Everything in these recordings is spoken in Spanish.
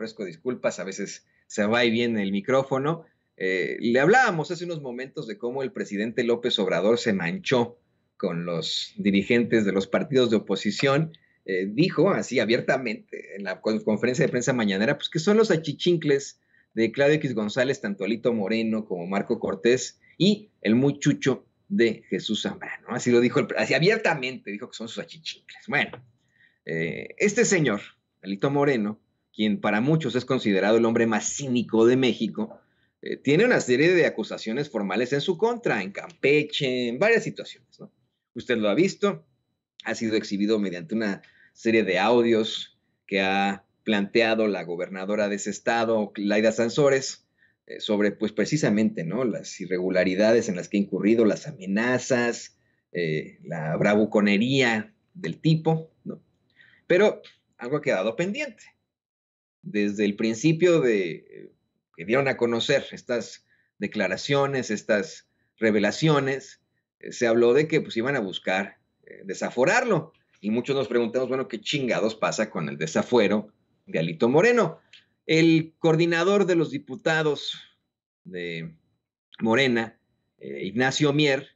ofrezco disculpas, a veces se va y viene el micrófono. Eh, le hablábamos hace unos momentos de cómo el presidente López Obrador se manchó con los dirigentes de los partidos de oposición. Eh, dijo así abiertamente en la conferencia de prensa mañanera, pues que son los achichincles de Claudio X González, tanto Alito Moreno como Marco Cortés y el muy chucho de Jesús Zambrano. Así lo dijo, así abiertamente dijo que son sus achichincles. Bueno, eh, este señor, Alito Moreno, quien para muchos es considerado el hombre más cínico de México, eh, tiene una serie de acusaciones formales en su contra, en Campeche, en varias situaciones. Usted lo ha visto, ha sido exhibido mediante una serie de audios que ha planteado la gobernadora de ese estado, Laida Sansores, eh, sobre pues precisamente ¿no? las irregularidades en las que ha incurrido, las amenazas, eh, la bravuconería del tipo. Pero algo ha quedado pendiente. Desde el principio de eh, que dieron a conocer estas declaraciones, estas revelaciones, se habló de que pues iban a buscar desaforarlo. Y muchos nos preguntamos, bueno, ¿qué chingados pasa con el desafuero de Alito Moreno? El coordinador de los diputados de Morena, eh, Ignacio Mier,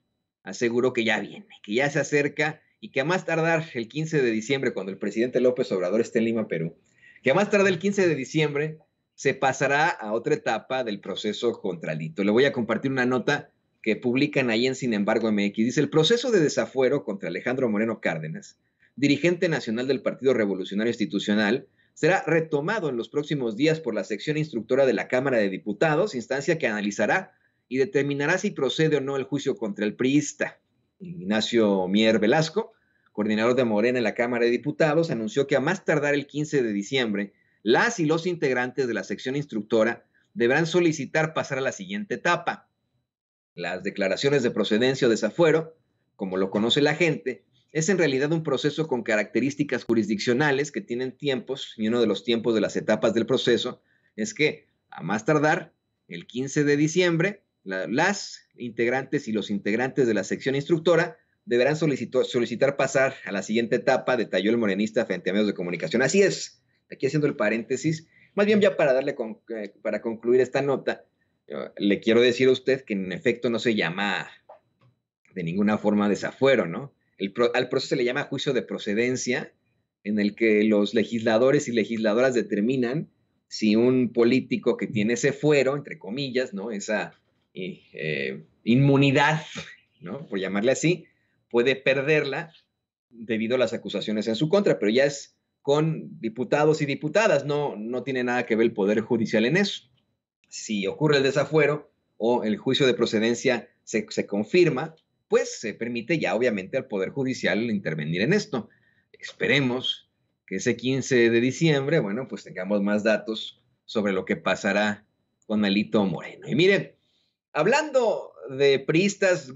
aseguró que ya viene, que ya se acerca y que a más tardar el 15 de diciembre, cuando el presidente López Obrador esté en Lima, Perú, que más tardar el 15 de diciembre se pasará a otra etapa del proceso contra Alito. Le voy a compartir una nota que publican ahí en Sin embargo MX. Dice, el proceso de desafuero contra Alejandro Moreno Cárdenas, dirigente nacional del Partido Revolucionario Institucional, será retomado en los próximos días por la sección instructora de la Cámara de Diputados, instancia que analizará y determinará si procede o no el juicio contra el priista. Ignacio Mier Velasco, coordinador de Morena en la Cámara de Diputados, anunció que a más tardar el 15 de diciembre, las y los integrantes de la sección instructora deberán solicitar pasar a la siguiente etapa. Las declaraciones de procedencia o desafuero, como lo conoce la gente, es en realidad un proceso con características jurisdiccionales que tienen tiempos, y uno de los tiempos de las etapas del proceso es que a más tardar el 15 de diciembre, las integrantes y los integrantes de la sección instructora deberán solicitar pasar a la siguiente etapa, detalló el morenista frente a medios de comunicación. Así es, aquí haciendo el paréntesis, más bien ya para darle eh, para concluir esta nota, le quiero decir a usted que en efecto no se llama de ninguna forma desafuero, ¿no? al proceso se le llama juicio de procedencia, en el que los legisladores y legisladoras determinan si un político que tiene ese fuero, entre comillas, ¿no? esa eh, eh, inmunidad, ¿no? por llamarle así, puede perderla debido a las acusaciones en su contra, pero ya es con diputados y diputadas, no, no tiene nada que ver el Poder Judicial en eso. Si ocurre el desafuero o el juicio de procedencia se, se confirma, pues se permite ya obviamente al Poder Judicial intervenir en esto. Esperemos que ese 15 de diciembre, bueno, pues tengamos más datos sobre lo que pasará con Alito Moreno. Y miren, hablando de priistas